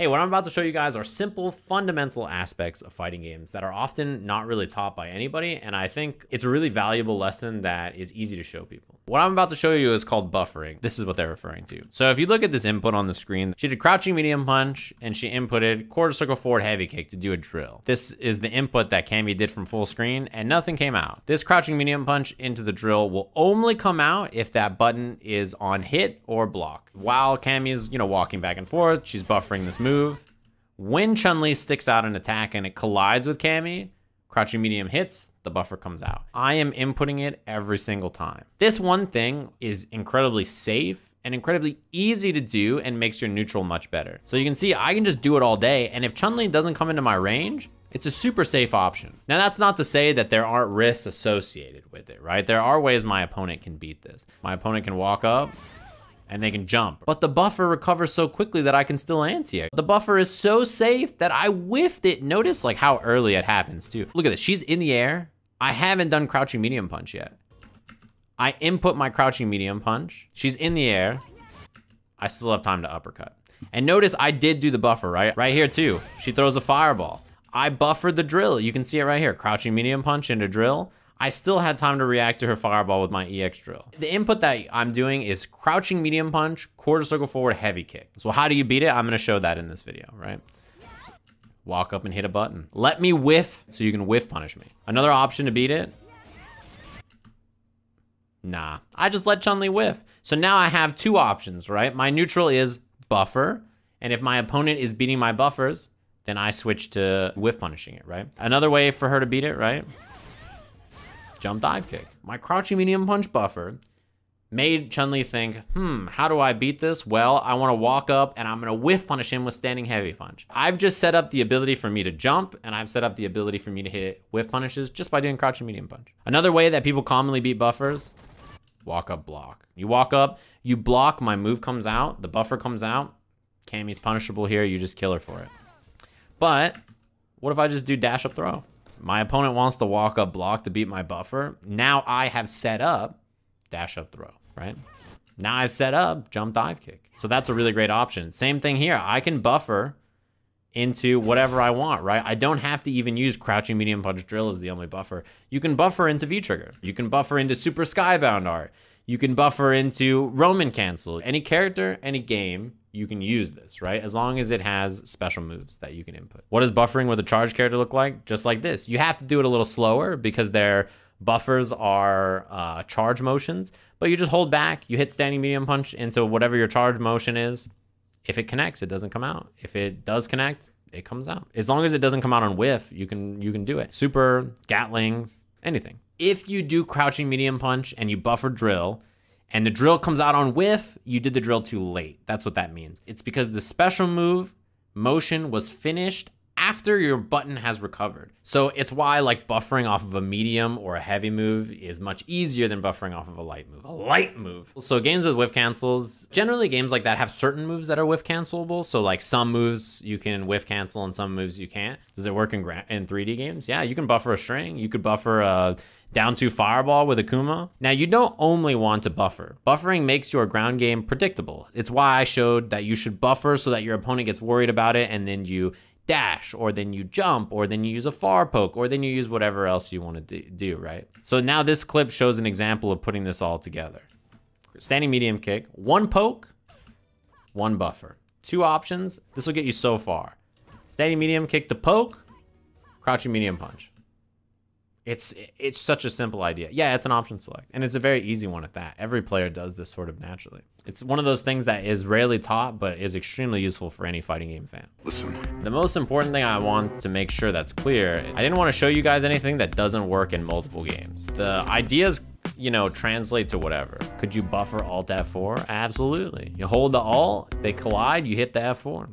Hey, what I'm about to show you guys are simple, fundamental aspects of fighting games that are often not really taught by anybody, and I think it's a really valuable lesson that is easy to show people. What I'm about to show you is called buffering. This is what they're referring to. So if you look at this input on the screen, she did crouching medium punch, and she inputted quarter circle forward heavy kick to do a drill. This is the input that Cammy did from full screen, and nothing came out. This crouching medium punch into the drill will only come out if that button is on hit or block. While Cammy is, you know, walking back and forth, she's buffering this move. When Chun-Li sticks out an attack and it collides with Cammy, crouching medium hits, the buffer comes out. I am inputting it every single time. This one thing is incredibly safe and incredibly easy to do and makes your neutral much better. So you can see I can just do it all day and if Chun-Li doesn't come into my range, it's a super safe option. Now that's not to say that there aren't risks associated with it, right? There are ways my opponent can beat this. My opponent can walk up, and they can jump. But the buffer recovers so quickly that I can still anti it. The buffer is so safe that I whiffed it. Notice like how early it happens too. Look at this, she's in the air. I haven't done crouching medium punch yet. I input my crouching medium punch. She's in the air. I still have time to uppercut. And notice I did do the buffer, right? Right here too. She throws a fireball. I buffered the drill. You can see it right here. Crouching medium punch into drill. I still had time to react to her fireball with my EX drill. The input that I'm doing is crouching medium punch, quarter circle forward, heavy kick. So how do you beat it? I'm gonna show that in this video, right? So walk up and hit a button. Let me whiff so you can whiff punish me. Another option to beat it. Nah, I just let Chun-Li whiff. So now I have two options, right? My neutral is buffer. And if my opponent is beating my buffers, then I switch to whiff punishing it, right? Another way for her to beat it, right? Jump dive kick. My crouching medium punch buffer made Chun-Li think, hmm, how do I beat this? Well, I want to walk up and I'm going to whiff punish him with standing heavy punch. I've just set up the ability for me to jump and I've set up the ability for me to hit whiff punishes just by doing crouching medium punch. Another way that people commonly beat buffers, walk up block. You walk up, you block, my move comes out, the buffer comes out, Cammy's punishable here, you just kill her for it. But what if I just do dash up throw? My opponent wants to walk up block to beat my buffer. Now I have set up dash up throw, right? Now I've set up jump dive kick. So that's a really great option. Same thing here. I can buffer into whatever I want, right? I don't have to even use crouching medium punch drill as the only buffer. You can buffer into V-trigger. You can buffer into super skybound art. You can buffer into Roman cancel. Any character, any game, you can use this, right? As long as it has special moves that you can input. What does buffering with a charge character look like? Just like this. You have to do it a little slower because their buffers are uh, charge motions, but you just hold back, you hit standing medium punch into whatever your charge motion is. If it connects, it doesn't come out. If it does connect, it comes out. As long as it doesn't come out on whiff, you can you can do it. Super, Gatling, anything. If you do crouching medium punch and you buffer drill, and the drill comes out on whiff, you did the drill too late. That's what that means. It's because the special move motion was finished after your button has recovered. So it's why like buffering off of a medium or a heavy move is much easier than buffering off of a light move. A light move. So games with whiff cancels, generally games like that have certain moves that are whiff cancelable. So like some moves you can whiff cancel and some moves you can't. Does it work in in 3D games? Yeah, you can buffer a string. You could buffer a down to fireball with Akuma. Now, you don't only want to buffer. Buffering makes your ground game predictable. It's why I showed that you should buffer so that your opponent gets worried about it and then you dash, or then you jump, or then you use a far poke, or then you use whatever else you want to do, right? So now this clip shows an example of putting this all together. Standing medium kick, one poke, one buffer. Two options. This will get you so far. Standing medium kick to poke, crouching medium punch. It's it's such a simple idea. Yeah, it's an option select, and it's a very easy one at that. Every player does this sort of naturally. It's one of those things that is rarely taught, but is extremely useful for any fighting game fan. Listen. The most important thing I want to make sure that's clear, I didn't want to show you guys anything that doesn't work in multiple games. The ideas you know, translate to whatever. Could you buffer Alt F4? Absolutely. You hold the Alt, they collide, you hit the F4.